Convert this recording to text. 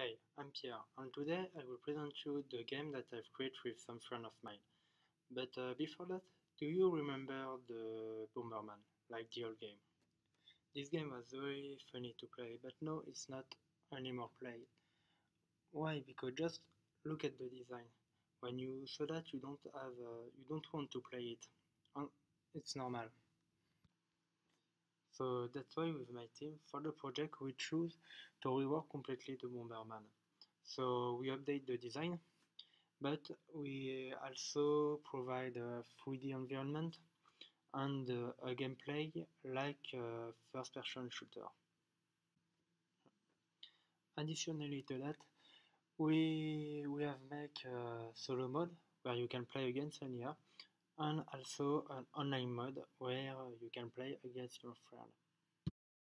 Hey, I'm Pierre, and today I will present you the game that I've created with some friend of mine. But uh, before that, do you remember the Bomberman, like the old game? This game was very funny to play, but no, it's not anymore played. Why? Because just look at the design. When you saw that, you don't have, uh, you don't want to play it. And it's normal. So that's why with my team, for the project, we choose to rework completely the Bomberman. So we update the design, but we also provide a 3D environment and uh, a gameplay like a first-person shooter. Additionally to that, we we have make a solo mode where you can play against an AI, and also an online mode where you can play against your friend.